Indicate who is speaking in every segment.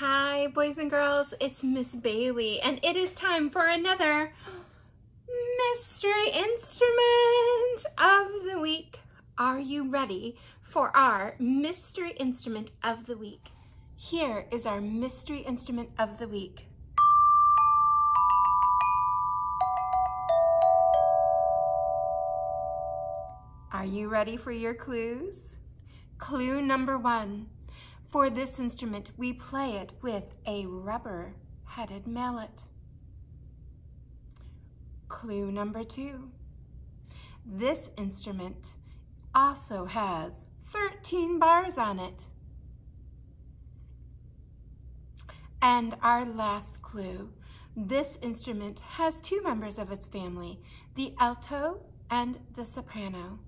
Speaker 1: Hi, boys and girls, it's Miss Bailey, and it is time for another mystery instrument of the week. Are you ready for our mystery instrument of the week? Here is our mystery instrument of the week. Are you ready for your clues? Clue number one. For this instrument, we play it with a rubber-headed mallet. Clue number two. This instrument also has 13 bars on it. And our last clue, this instrument has two members of its family, the alto and the soprano.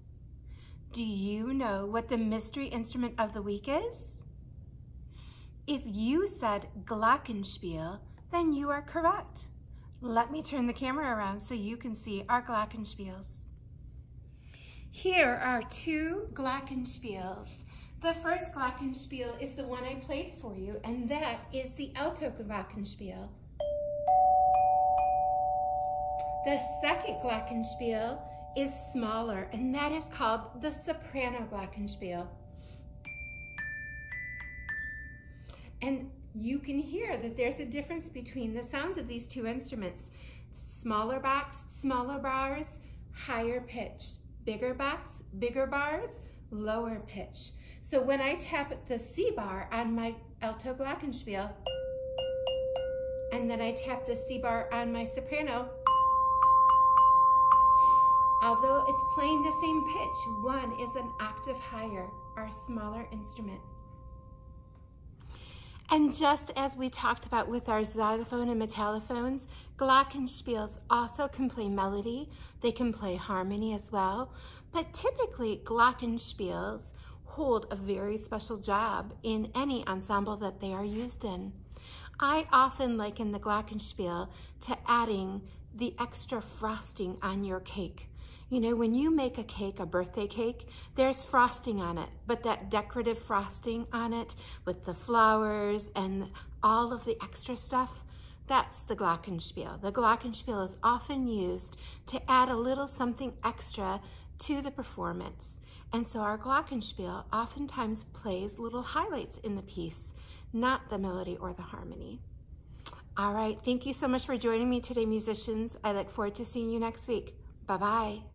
Speaker 1: Do you know what the mystery instrument of the week is? If you said Glockenspiel, then you are correct. Let me turn the camera around so you can see our Glockenspiels. Here are two Glockenspiels. The first Glockenspiel is the one I played for you, and that is the alto Glockenspiel. The second Glockenspiel is smaller, and that is called the soprano Glockenspiel. And you can hear that there's a difference between the sounds of these two instruments. Smaller box, smaller bars, higher pitch. Bigger box, bigger bars, lower pitch. So when I tap the C bar on my alto glockenspiel, and then I tap the C bar on my soprano, although it's playing the same pitch, one is an octave higher, our smaller instrument. And just as we talked about with our xylophone and metallophones, glockenspiels also can play melody. They can play harmony as well. But typically, glockenspiels hold a very special job in any ensemble that they are used in. I often liken the glockenspiel to adding the extra frosting on your cake. You know, when you make a cake, a birthday cake, there's frosting on it, but that decorative frosting on it with the flowers and all of the extra stuff, that's the Glockenspiel. The Glockenspiel is often used to add a little something extra to the performance. And so our Glockenspiel oftentimes plays little highlights in the piece, not the melody or the harmony. All right, thank you so much for joining me today, musicians. I look forward to seeing you next week. Bye-bye.